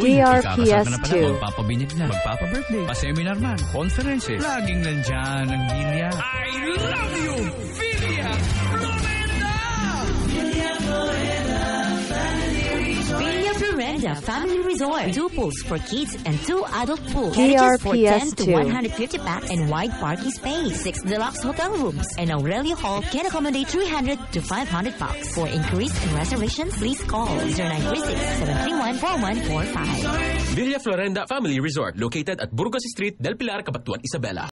Uy, DRPS2. ikakasal ka na magpapa-birthday, pa-seminar man, conferences. Laging nandyan ang Gilia. I love you, Villa Florenda Family Resort. Two pools for kids and two adult pools. Packages for 10 to 150 packs and wide parking space. Six deluxe hotel rooms. And Aurelia Hall can accommodate 300 to 500 packs. For inquiries and reservations, please call 0936-731-4145. Villa Florenda Family Resort located at Burgos Street, Del Pilar, Cauayan, Isabela.